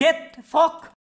Get the fuck.